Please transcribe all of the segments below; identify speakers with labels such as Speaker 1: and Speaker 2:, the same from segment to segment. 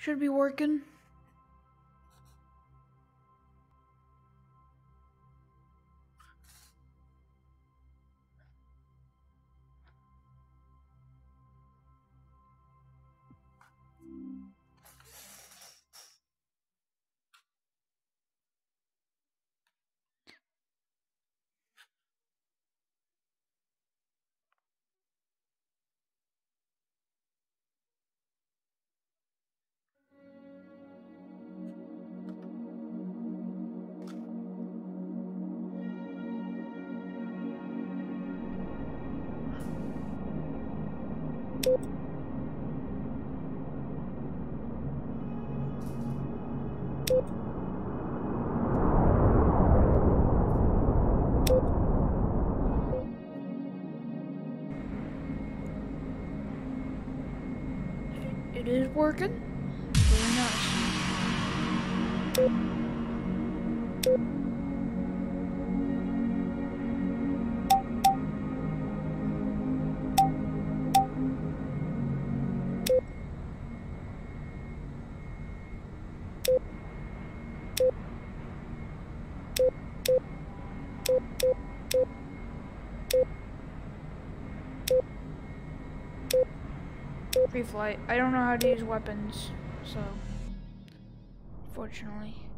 Speaker 1: should be working. Flight. I don't know how to use weapons, so fortunately.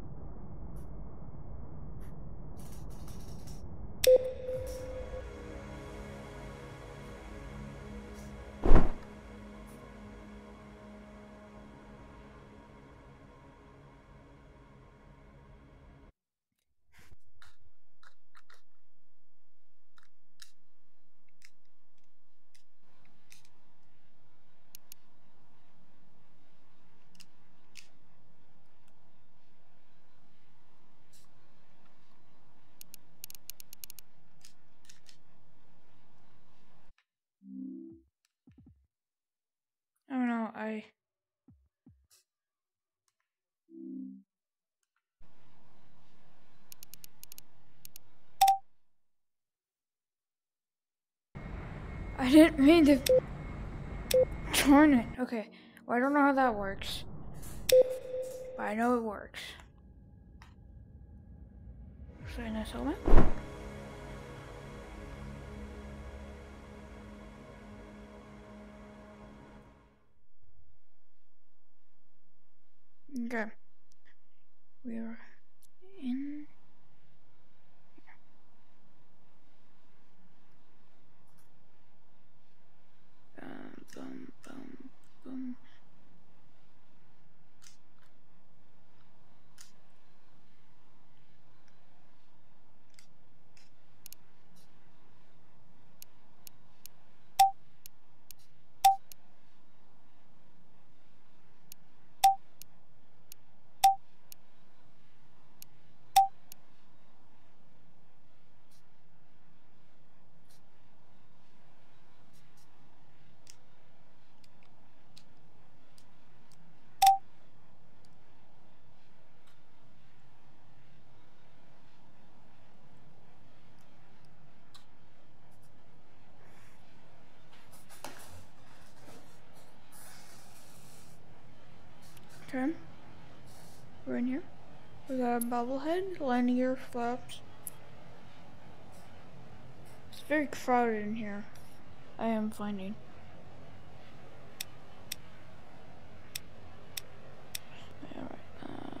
Speaker 1: I didn't mean to turn it. Okay. Well, I don't know how that works. But I know it works. Should I nice helmet? Okay. We are in. Bum. Okay. We're in here. A bobblehead, linear flaps. It's very crowded in here. I am finding. Alright, uh,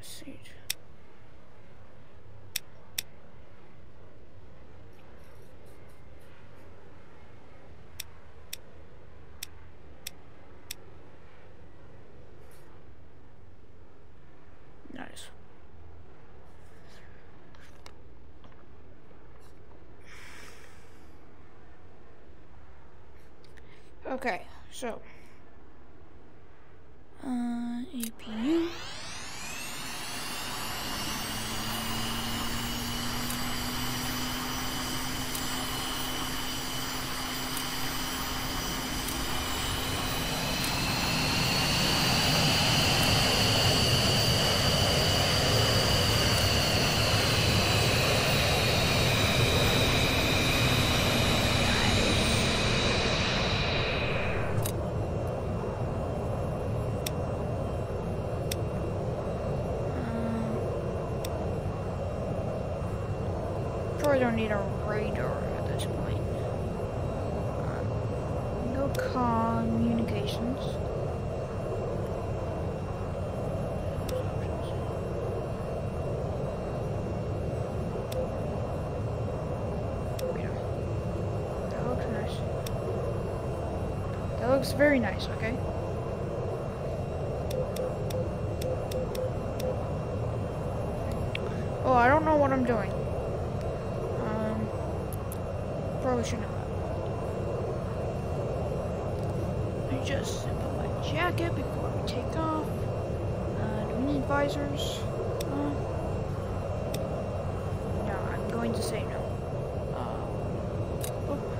Speaker 1: seat. Nice. Okay, so uh, APU. I don't need a radar at this point. Um, no communications. That looks nice. That looks very nice, okay? Oh, I don't know what I'm doing. Um, probably shouldn't have. I just up my jacket before we take off. Uh, do we need visors? Uh, no, I'm going to say no. Uh, oh.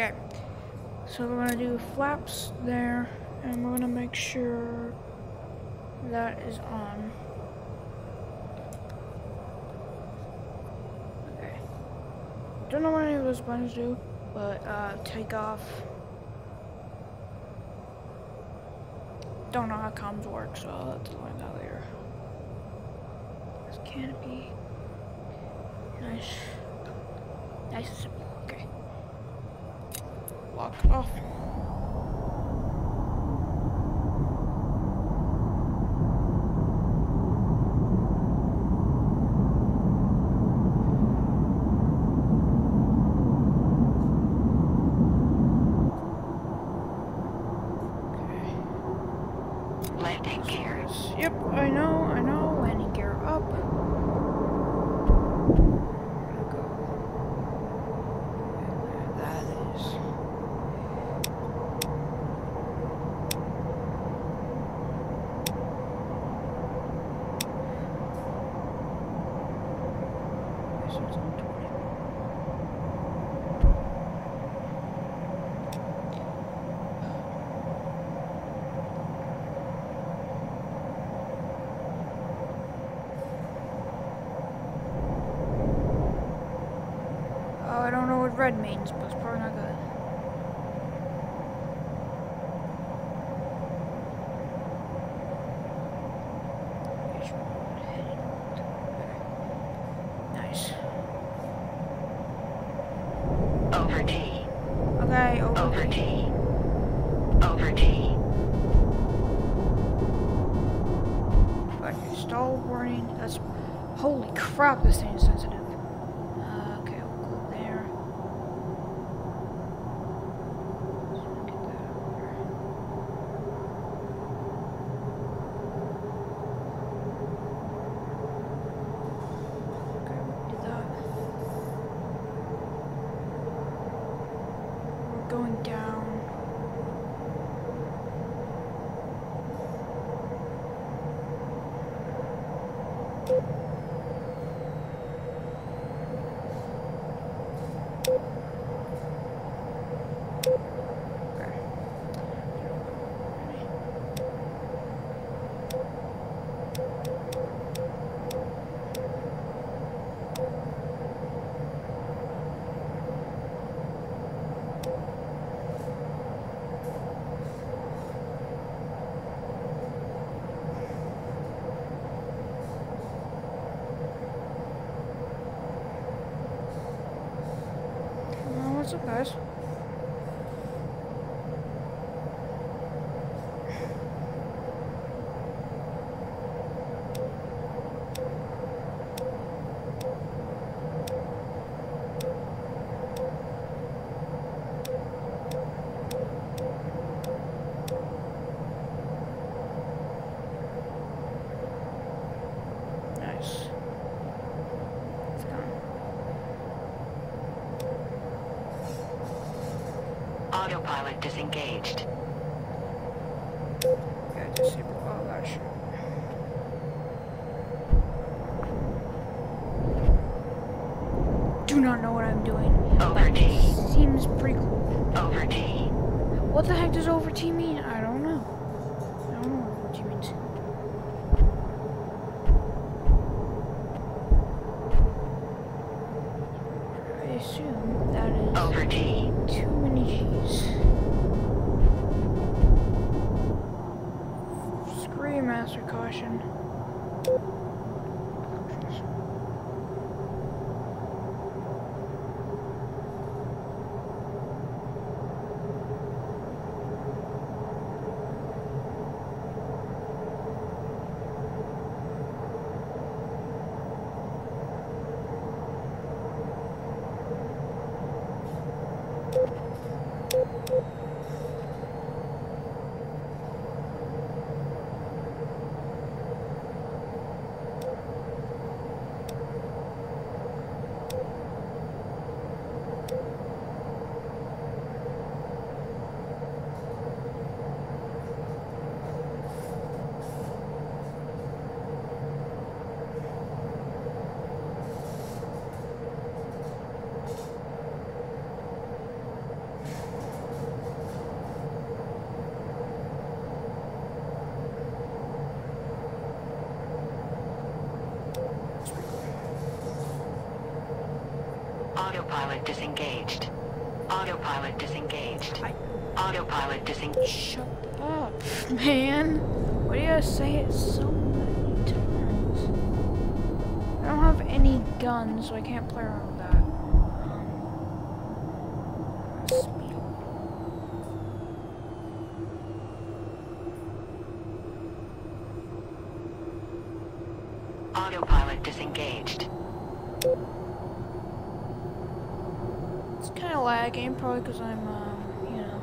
Speaker 1: Okay, so we're gonna do flaps there, and we're gonna make sure that is on. Okay. Don't know what any of those buttons do, but uh, take off. Don't know how comms work, so I'll have to learn that later. This canopy. Nice. Nice and simple. Lock off. Oh. Okay.
Speaker 2: Landing gear.
Speaker 1: Yep, I know, I know. Landing gear up. Gonna go. And there that is. Okay, so it's on 20. Oh, I don't know what red means, but it's probably not good. Here's one heading. Okay. Nice.
Speaker 2: Over G.
Speaker 1: Okay, over.
Speaker 2: Over G.
Speaker 1: Okay, stall warning. That's holy crap. This thing is sensitive. Uh, okay, we'll go there. Let's get that over. Okay, we did that. We're going down. Okay. Ready? Uh,
Speaker 2: Autopilot disengaged.
Speaker 1: Yeah, disable all that shit. Do not know what I'm doing.
Speaker 2: Over G.
Speaker 1: Seems pretty cool.
Speaker 2: Over G.
Speaker 1: What the heck does over G mean? Master caution.
Speaker 2: Autopilot disengaged. Autopilot disengaged.
Speaker 1: I-
Speaker 2: Autopilot disengaged.
Speaker 1: Shut up, man. Why do you gotta say it so many times? I don't have any guns, so I can't play around with that. Um, speed.
Speaker 2: Autopilot disengaged.
Speaker 1: It's kind of lagging, probably because I'm, um, you know,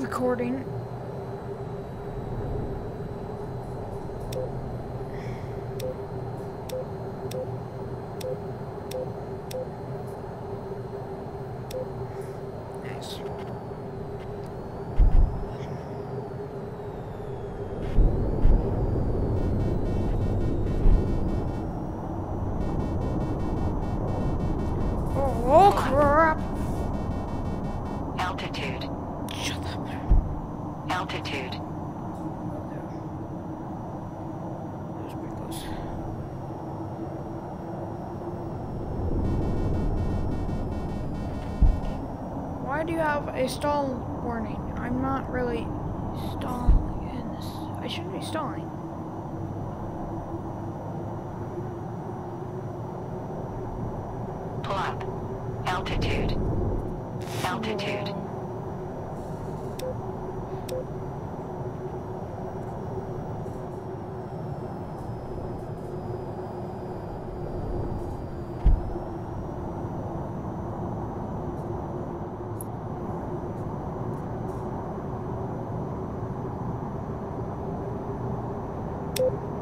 Speaker 1: recording. Why do you have a stall warning? I'm not really stalling in this. I shouldn't be stalling.
Speaker 2: Pull up. Altitude. Altitude.
Speaker 1: Sure,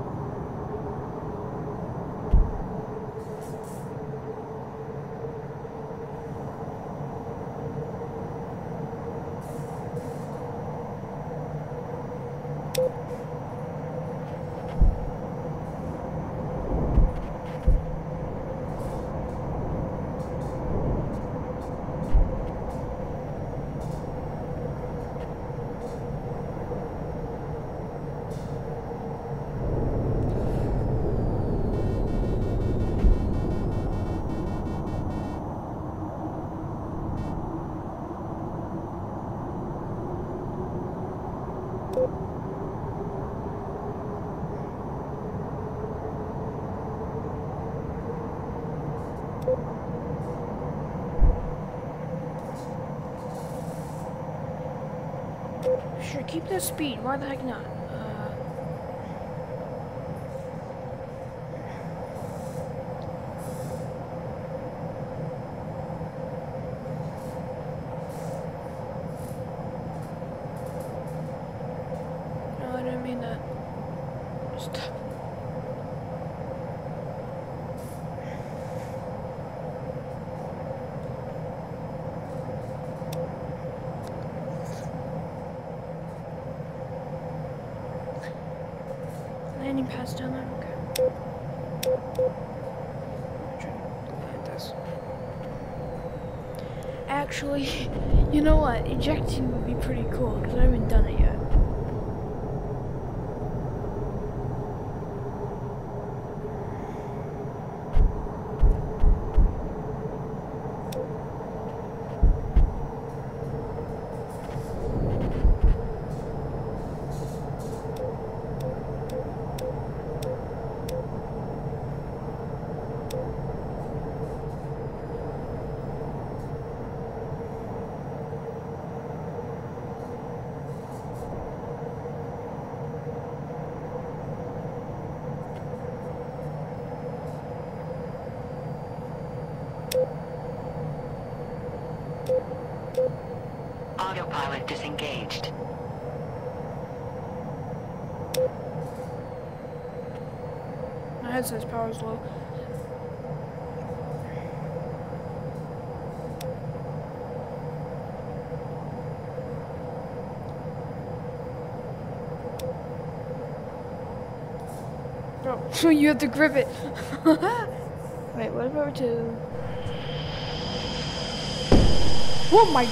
Speaker 1: keep that speed. Why the heck not? Uh, no, I didn't mean that. Stop. pass down there? Okay. Try to find this. Actually, you know what? Ejecting would be pretty cool because I haven't done it yet.
Speaker 2: Autopilot disengaged.
Speaker 1: My headset's power's low. Oh, so you have to grip it. Wait, what about two? Oh my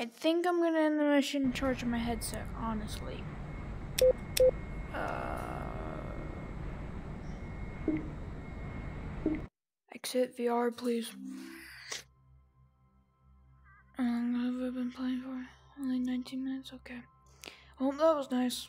Speaker 2: I think I'm gonna end the mission charging my headset, honestly. Uh, exit VR, please. How long have I been playing for? Only 19 minutes? Okay. Well, that was nice.